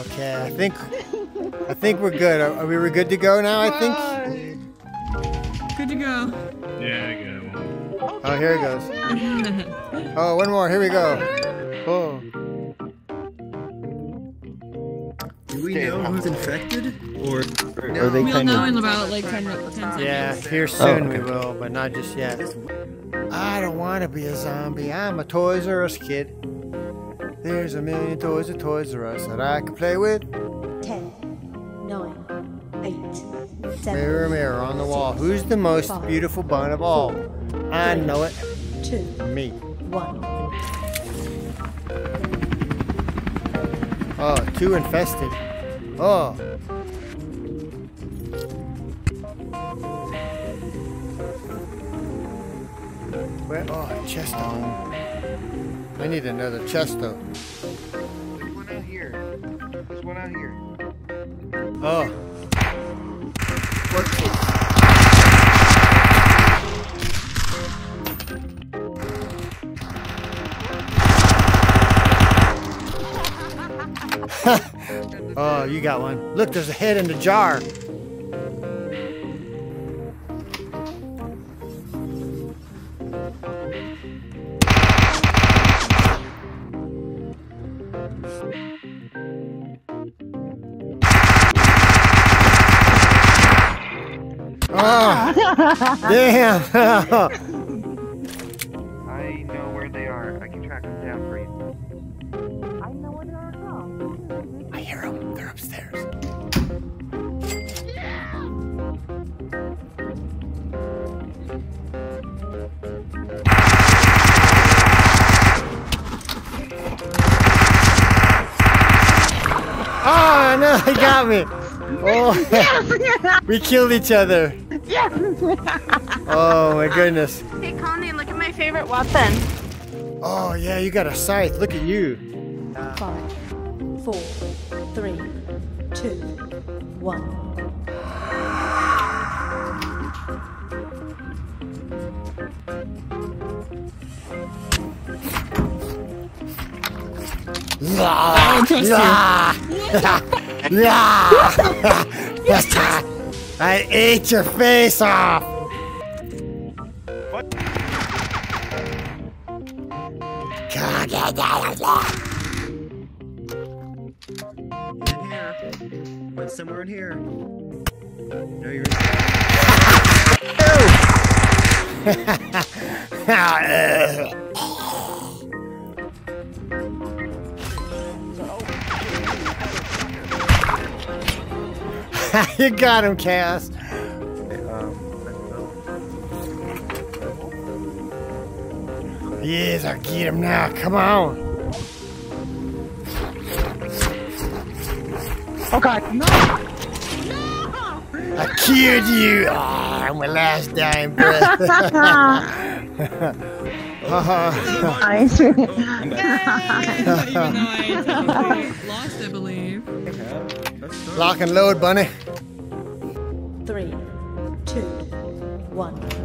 Okay, I think I think we're good. Are, are we we're good to go now? I think. Good to go. Yeah, I got one. Oh, here it goes. Oh, one more. Here we go. Oh. Do we know who's infected? Or Are they We'll kind know of? in about like 10, 10 seconds. Yeah, here soon okay. we will, but not just yet. I don't want to be a zombie. I'm a Toys R Us kid. There's a million toys at Toys R Us that I can play with. 10, 9, 8, Mirror, mirror on the wall. Who's the most beautiful bun of all? I know it. 2, Me. 1. Oh, two infested. Oh. Where? Oh, Chesto. I need another Chesto. There's one out here. There's one out here. Oh. oh, you got one. Look, there's a head in the jar. Ah. Oh, damn. I know where they are. I can track them down for you. I hear them. They're upstairs. Oh no, he got me. Oh, we killed each other. Oh my goodness. Hey, Connie, look at my favorite weapon. Oh yeah, you got a scythe. Look at you. 5, 4, 3, 2, 1. I don't trust you. I ate your face off. in here? Somewhere in here. No, you're. you got him, Chaos. Yes, I get him now. Come on. Oh God, no! I killed you. Ah, my last dying breath. Nice. Even though I technically lost, I believe. Lock and load, bunny. 3, 2, 1.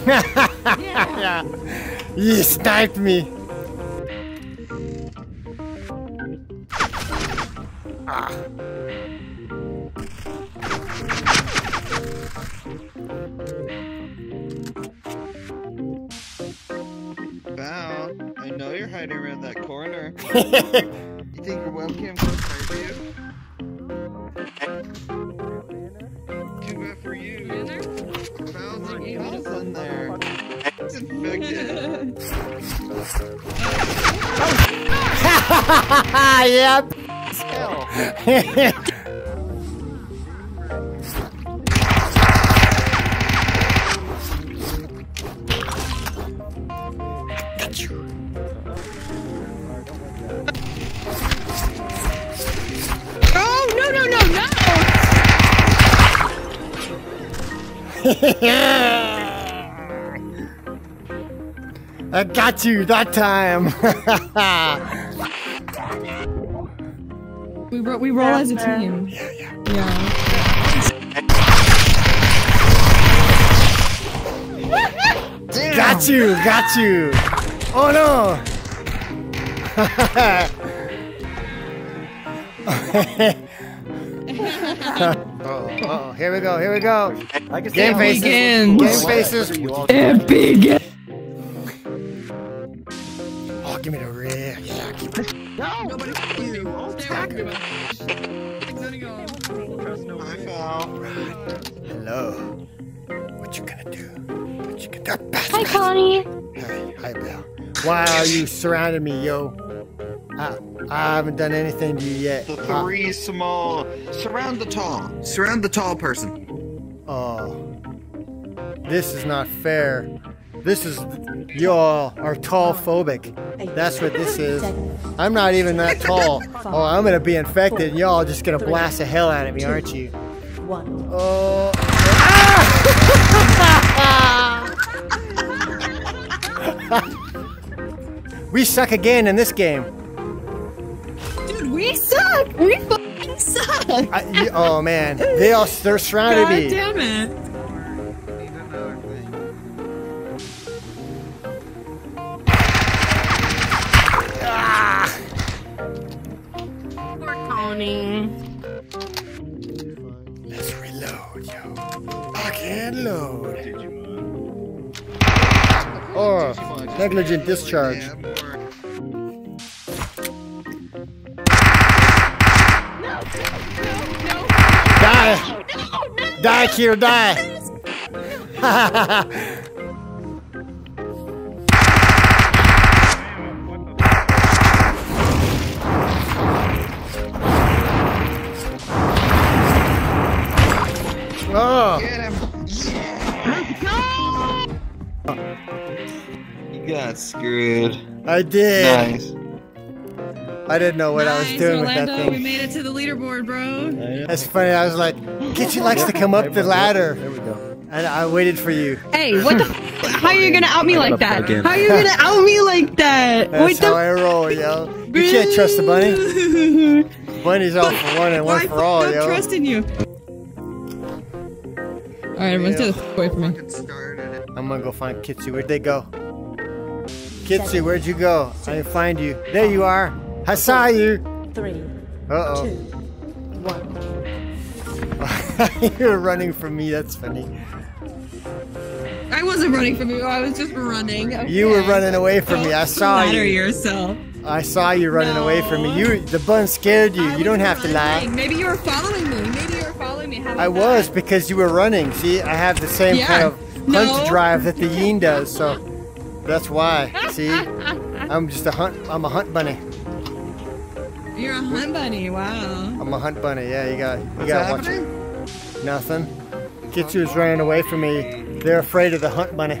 yeah. You sniped me. Val, I know you're hiding around that corner. you think your webcam can hide you? Too bad for you. Val's in, Val's in there. He's infected. yep. Oh, no, no, no, no! I got you that time. We, ro- we roll as a team. yeah, yeah. Yeah. Got you, got you. Oh no. Oh, oh, oh, here we go, here we go. Game faces. begins. Game faces. It begins. I fell. Hello. What you gonna do? What you gonna do? Hi, Connie. Hi, hi, Bill. Why are you surrounding me, yo? I, I haven't done anything to you yet. The Uh, three small. Surround the tall. Surround the tall person. Oh, this is not fair. This is y'all are tall phobic. That's what this is. I'm not even that tall. Oh, I'm gonna be infected. and Y'all just gonna blast the hell out of me, aren't you? One. Oh. we suck again in this game. Dude, we suck. We fucking suck. I, oh man, they all they're surrounding God me. damn it. I can load. Oh, negligent discharge. Die! Die, Kier, die! got screwed. I did. Nice. I didn't know what I was Nice, doing with Orlando. that We made it to the leaderboard, bro. That's funny. I was like, Kitchen likes to come up the ladder. There we go. And I waited for you. Hey, what the? F- how are you gonna out me like that? plug in. How are you gonna out me like that? That's What how the? I roll, yo. You can't trust the bunny. Bunny's all for one and one Why for all, fuck yo. not trusting you? All right, everyone, stay the f- away from me. Started. I'm gonna go find Kitsu. Where'd they go? Kitsu, where'd you go? I didn't find you. There you are. I saw you. Three. Uh Two. oh. One. You're running from me. That's funny. I wasn't running from you. I was just running. You were running away from me. I saw Flatter you. yourself. I saw you running away from me. You, the bun scared you. I You don't was have to lie. Maybe you were following me. Maybe you were following me. How I was that? because you were running. See, I have the same Yeah. kind of hunt No. drive that the yin does, so that's why. See, I'm just a hunt. I'm a hunt bunny. You're a hunt bunny. Wow. I'm a hunt bunny. Yeah, you got you What's got to watch happening? it. Nothing. Kitsu's running away from me. They're afraid of the hunt bunny. Oh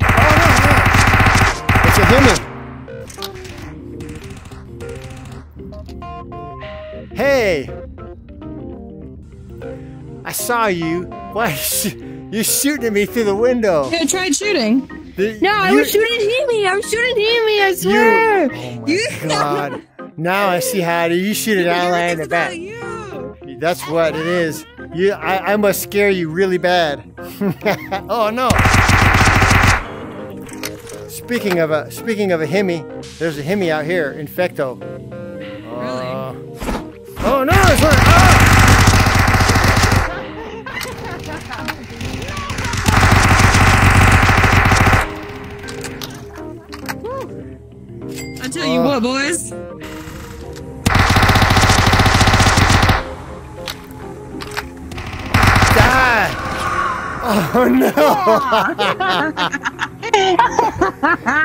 no! no. It's a human. Hey! I saw you. Why you're shooting at me through the window? I tried shooting. The- No, I was shooting Hemi. I was shooting Hemi. I You, swear. oh my You- god! Now I see how. You shoot an ally in the back. That's what it is. You, I, I must scare you really bad. oh no! Speaking of a speaking of a hemi, there's a hemi out here, Infecto. Uh, oh no! I tell you what, boys. Die! Oh no!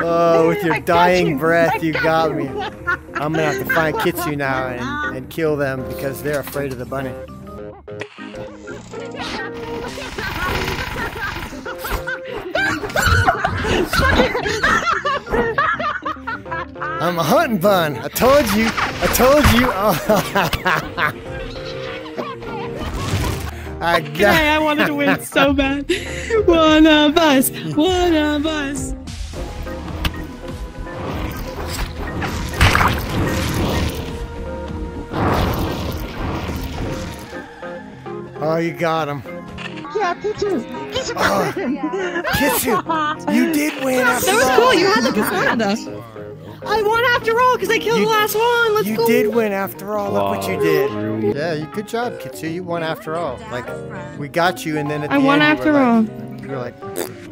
oh, with your dying breath, you got me. I'm gonna have to find Kitsu now and, and kill them because they're afraid of the bunny. I'm a hunting bun. I told you. I told you. I got. Okay, I wanted to win so bad. One of us. One of us. Oh, you got him. Yeah, Kitsu. Kitsu. Oh, Kitsu, you did win after That was all. cool. You had the persona though. I won after all because I killed You- the last one. Let's You go. did win after all. Look what you did. Yeah, you, good job, Kitsu. You won after all. Like, we got you, and then at I the won end, you after were all. like, You were like,